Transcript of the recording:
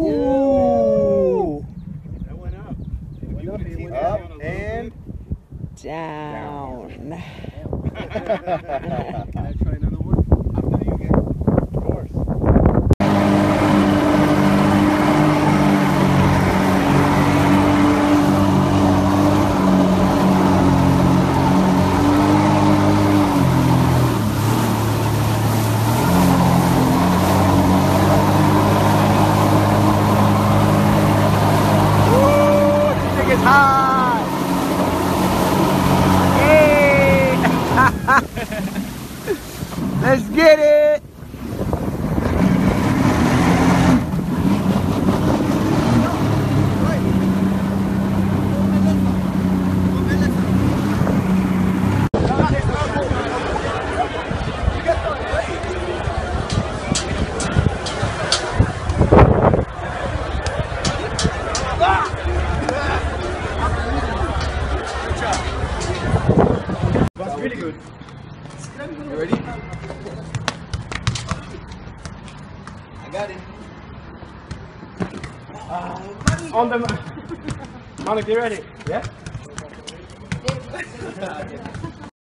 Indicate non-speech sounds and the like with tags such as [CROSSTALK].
Ooh. That went up. It went up, it went Up down. and [LAUGHS] Down. Can [LAUGHS] I try another one? after you get, of course. Thing is high. Hey. [LAUGHS] Let's get it. Ready? I got it. Uh, on the. Monica, [LAUGHS] you ready? Yeah? [LAUGHS]